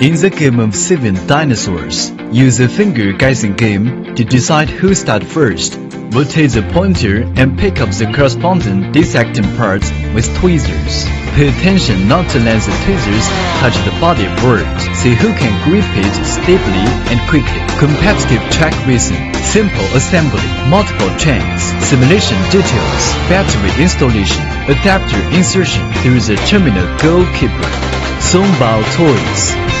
In the game of Seven Dinosaurs, use a finger guessing game to decide who start first. Rotate the pointer and pick up the corresponding dissecting parts with tweezers. Pay attention not to let the tweezers touch the body part. See who can grip it stably and quickly. Competitive track racing, simple assembly, multiple chains, simulation details, battery installation, adapter insertion through the terminal goalkeeper. Songbao Toys